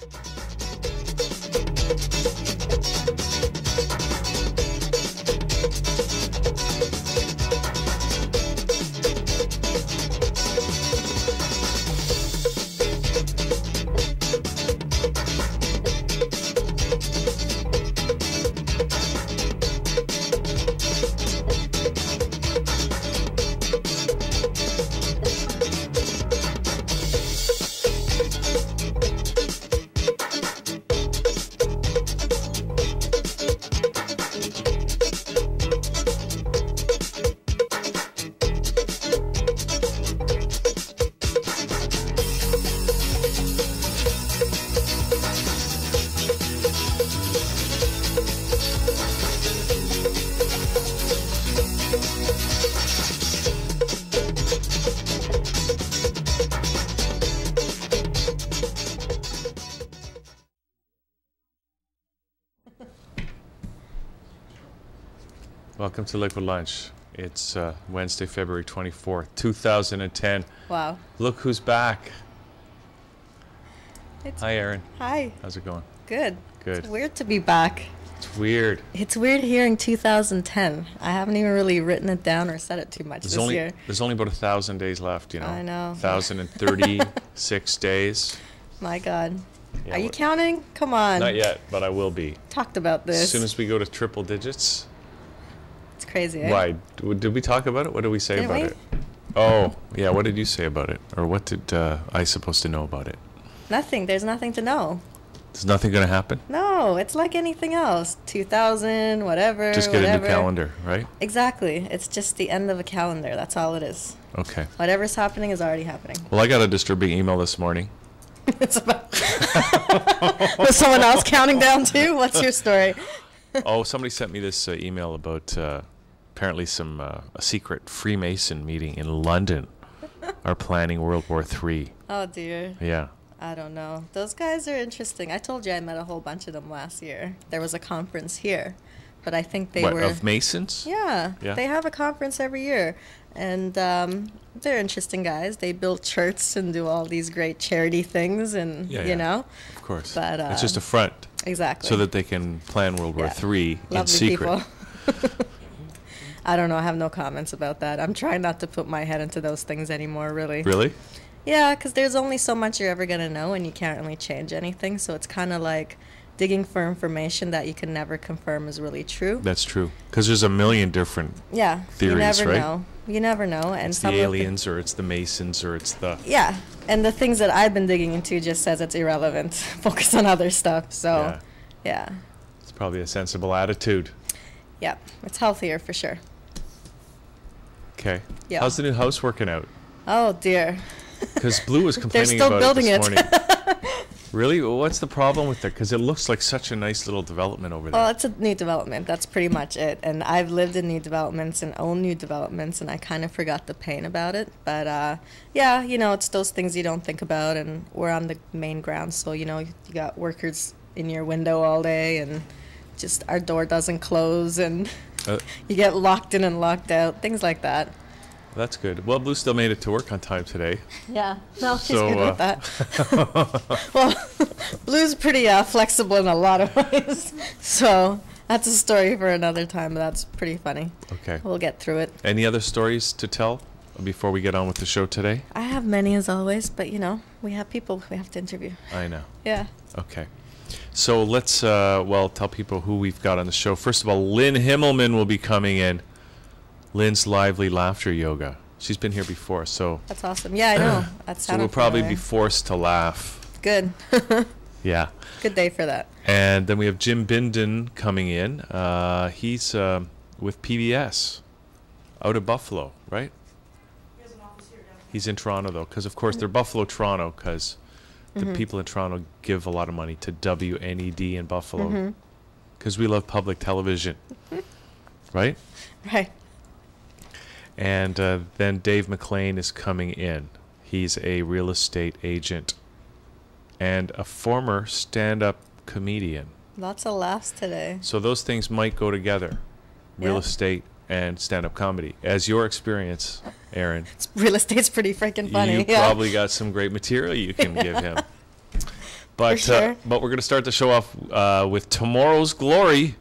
Bye. Welcome to Liquid Lunch. It's uh, Wednesday, February 24th, 2010. Wow. Look who's back. It's, Hi, Erin. hi. How's it going? Good. Good. It's weird to be back. It's weird. It's weird hearing 2010. I haven't even really written it down or said it too much There's this only year. there's only about a thousand days left. You know. I know. Thousand and thirty-six days. My God. Yeah, Are you counting? Come on. Not yet, but I will be. Talked about this. As soon as we go to triple digits. It's crazy. Eh? Why? Did we talk about it? What did we say Didn't about we? it? Oh, yeah. What did you say about it? Or what did uh, I supposed to know about it? Nothing. There's nothing to know. There's nothing going to happen. No, it's like anything else. 2000, whatever. Just get whatever. a new calendar, right? Exactly. It's just the end of a calendar. That's all it is. Okay. Whatever's happening is already happening. Well, I got a disturbing email this morning. it's about. Was someone else counting down too? What's your story? oh, somebody sent me this uh, email about uh, apparently some uh, a secret Freemason meeting in London are planning World War Three. Oh dear. Yeah. I don't know. Those guys are interesting. I told you I met a whole bunch of them last year. There was a conference here, but I think they what were. of Masons? yeah, Yeah. They have a conference every year, and um, they're interesting guys. They build churches and do all these great charity things, and Yeah, you yeah. know, Of course. But, it's just a front exactly. so that they can plan World War. Three in secret. I don't know. I have no comments about that. I'm trying not to put my head into those things anymore. Really. Really? Yeah, because there's only so much you're ever going to know, and you can't really change anything. So it's kind of like digging for information that you can never confirm is really true. That's true. Because there's a million different. yeah, theories, you never right? know. You never know, and It's some the of the- aliens, or it's the Masons, or it's the. yeah, and the things that I've been digging into just says it's irrelevant. Focus on other stuff. So, Yeah. yeah, It's probably a sensible attitude. yeah, it's healthier for sure. Okay. Yeah. How's the new house working out? Oh dear. Because Blue was complaining still about building it this it. morning. really? Well, what's the problem with it? Because it looks like such a nice little development over there. Well, it's a new development. That's pretty much it. And I've lived in new developments and own new developments, and I kind of forgot the pain about it. But uh, yeah, you know, it's those things you don't think about. And we're on the main ground, so you know, you got workers in your window all day, and just our door doesn't close, and Uh, you get locked in and locked out, things like that. That's good. Well, Blue still made it to work on time today. Yeah, no, she's So, good uh, with that. well, Blue's pretty uh, flexible in a lot of ways, so that's a story for another time. But that's pretty funny. Okay. We'll get through it. Any other stories to tell before we get on with the show today? I have many as always, but you know, we have people we have to interview. I know. Yeah. Okay. So let's, uh, well, tell people who we've got on the show. First of all, Lynn Himmelman will be coming in. Lynn's Lively Laughter Yoga. She's been here before, so, That's awesome. Yeah, I know. That's so we'll probably be forced to laugh. good. Yeah. good day for that. And then we have Jim Bindon coming in. Uh, he's um with PBS out of Buffalo, right? He's in Toronto though, because of course they're Buffalo, Toronto, because the Mm-hmm. people in Toronto give a lot of money to WNED in Buffalo, Mm-hmm. because we love public television, right? Right. And uh, then Dave Maclean is coming in. He's a real estate agent and a former stand-up comedian. Lots of laughs today. So those things might go together, real Yeah. estate and stand-up comedy. As your experience, Erin, It's, real estate's pretty freaking funny. you yeah. probably got some great material you can give him. But sure. uh, but we're gonna start the show off uh, with tomorrow's glory.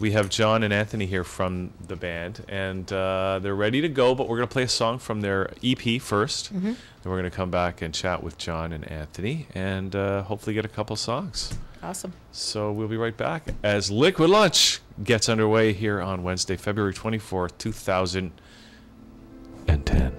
We have John and Anthony here from the band, and uh, they're ready to go. But we're gonna play a song from their EP 1st Mm-hmm. Then we're gonna come back and chat with John and Anthony, and uh, hopefully get a couple songs. Awesome. So we'll be right back as Liquid Lunch gets underway here on Wednesday, February twenty fourth, two thousand and ten.